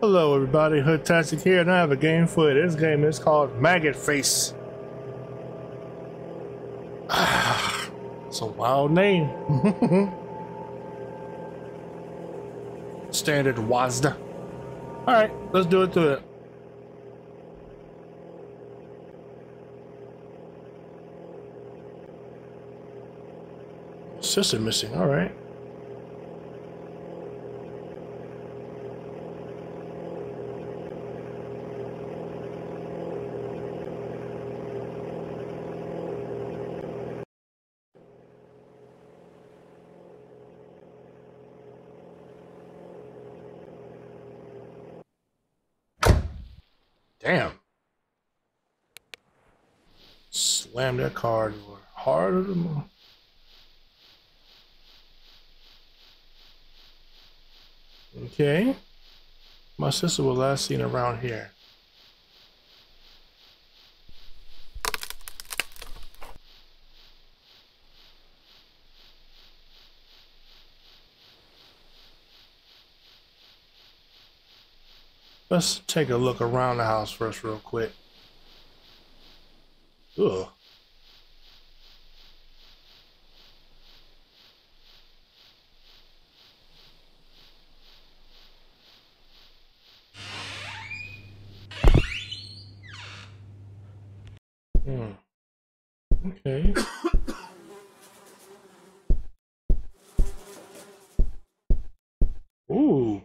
Hello everybody, Hoodtastic here, and I have a game for you. This game is called Maggot Face. it's a wild name. Standard WASD. Alright, let's do it to it. System missing, alright. Damn. Slam that car door harder than Okay. My sister was last seen around here. Let's take a look around the house first real quick. Ugh. Hmm. Okay. Ooh.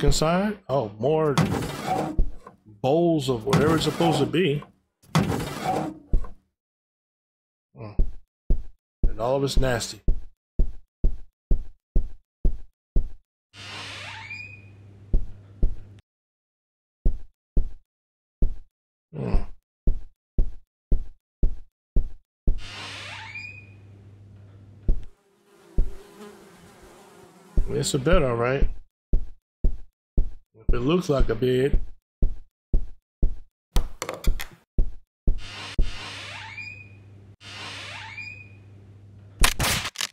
Inside. Oh, more bowls of whatever it's supposed to be. Hmm. And all of it's nasty. Hmm. It's a bed, all right. It looks like a bed.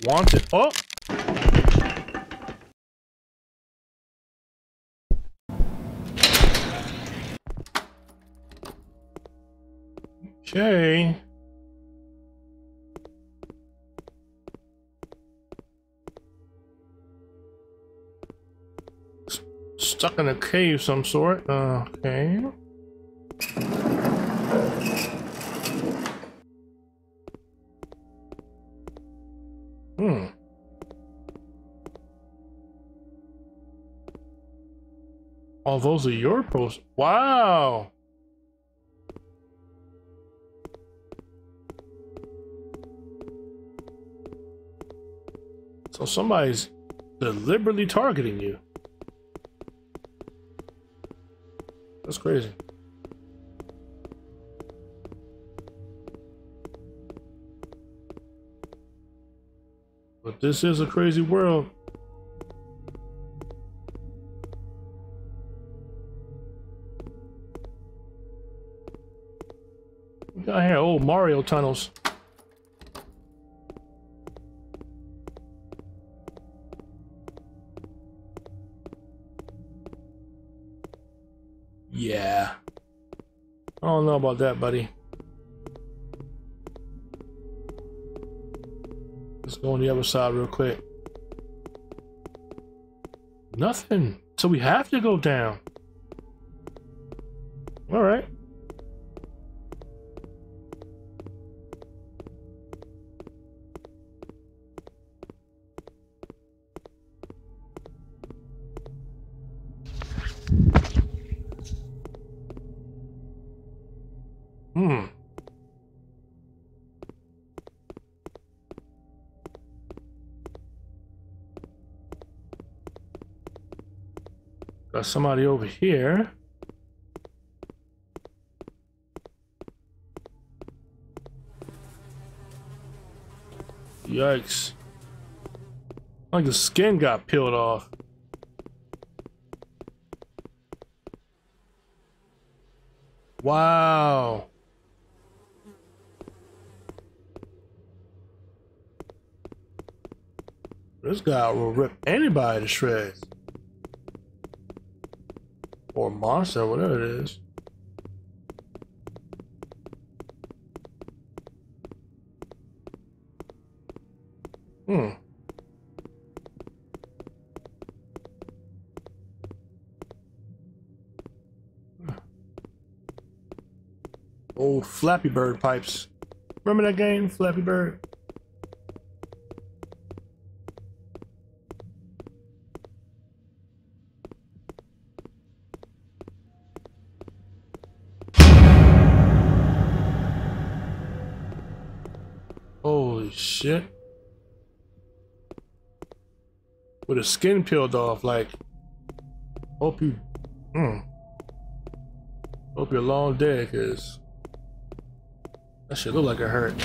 Wanted. Oh! Okay. Stuck in a cave some sort. Uh, okay. Hmm. All those are your posts. Wow. So somebody's deliberately targeting you. Crazy. But this is a crazy world. We got here old Mario tunnels. Yeah. I don't know about that, buddy. Let's go on the other side real quick. Nothing. So we have to go down. Somebody over here. Yikes. Like the skin got peeled off. Wow. This guy will rip anybody to shreds. Or monster, whatever it is. Hmm. Old Flappy Bird pipes. Remember that game, Flappy Bird? Shit. With a skin peeled off, like, hope you, hmm. Hope you're long dead, cause that shit look like it hurt.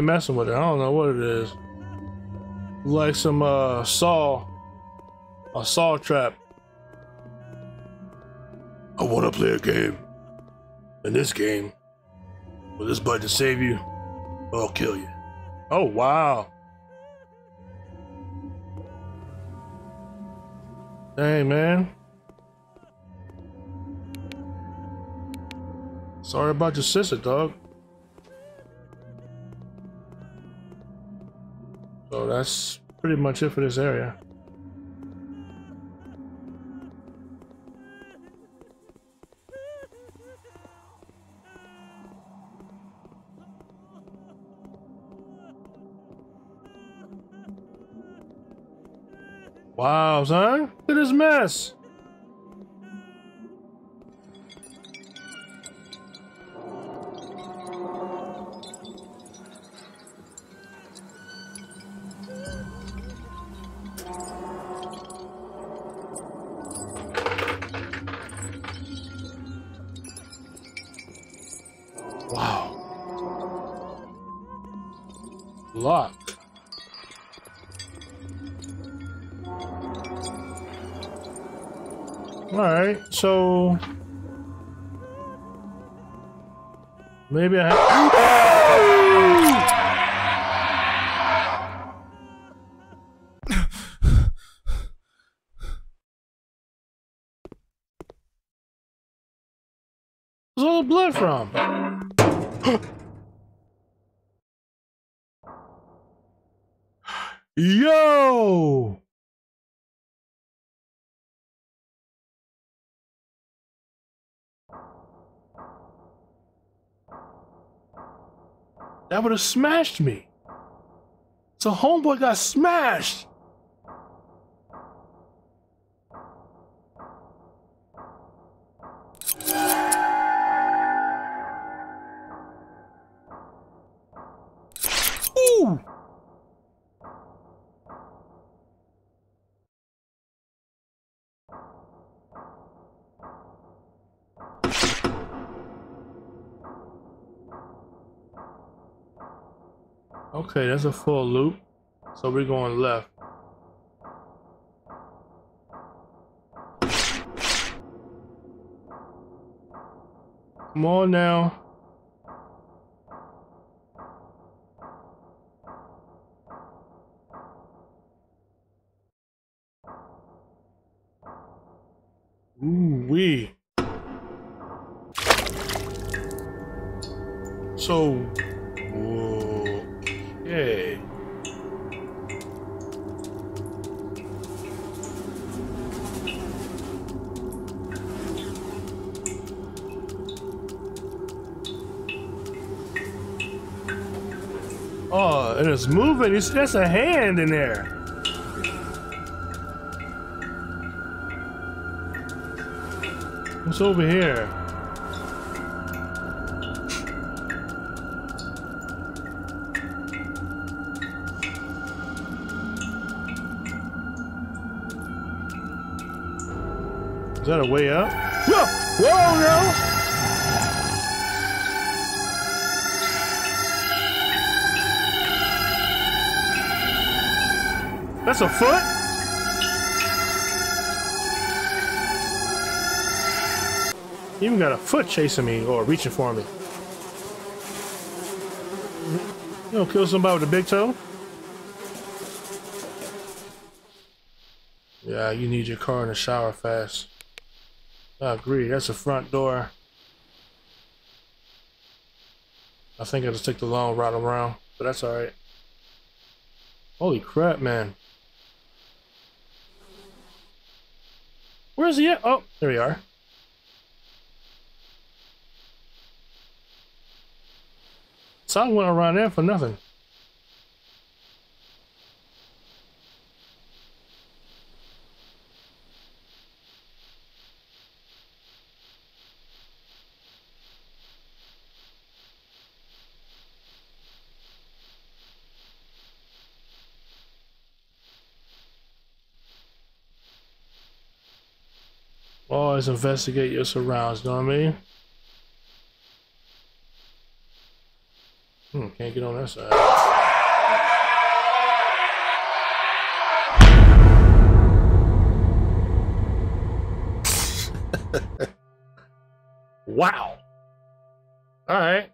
Ain't messing with it. I don't know what it is. Like some uh saw a saw trap. I wanna play a game. In this game, will this button save you? Or I'll kill you. Oh wow. Dang man. Sorry about your sister, dog. That's pretty much it for this area. Wow, son, look at this mess. Alright, so... Maybe I have... Where's all the blood from? Yo! That would have smashed me. So homeboy got smashed. Okay, that's a full loop. So we're going left. Come on now. And it's moving. See, that's a hand in there. What's over here? Is that a way up? Whoa! Whoa, no! That's a foot? You even got a foot chasing me or reaching for me. You don't kill somebody with a big toe? Yeah, you need your car in the shower fast. I agree. That's the front door. I think I just took the long route around, but that's alright. Holy crap, man. Where's he at? Oh, there we are. So I went around there for nothing. Always investigate your surrounds, know what I mean? Hmm, can't get on that side. wow. All right.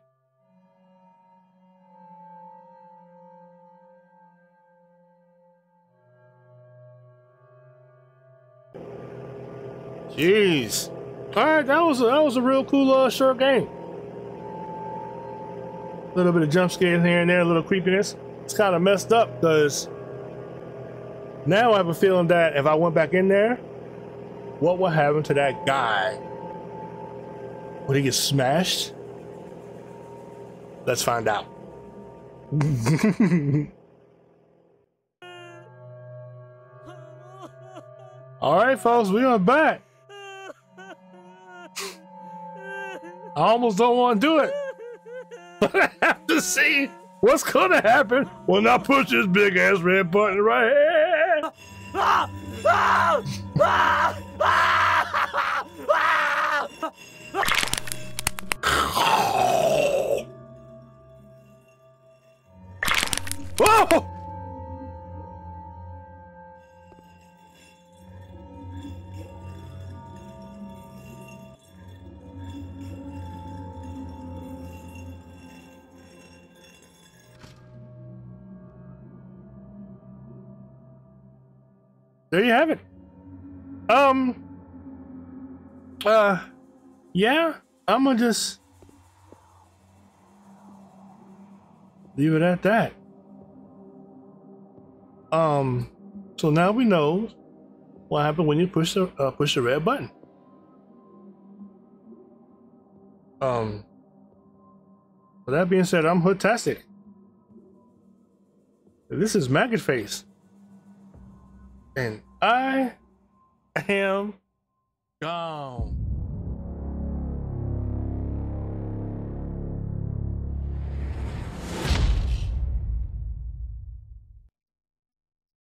Jeez. All right, that was a, that was a real cool uh, short game. A little bit of jump scares here and there, a little creepiness. It's kind of messed up because now I have a feeling that if I went back in there, what would happen to that guy? Would he get smashed? Let's find out. All right, folks, we are back. I almost don't want to do it. But I have to see what's gonna happen when I push this big ass red button right here. Whoa! There you have it. Um. Uh. Yeah, I'm gonna just leave it at that. Um. So now we know what happened when you push the uh, push the red button. Um. With that being said, I'm hoodtastic. This is Maggot Face. And I am gone.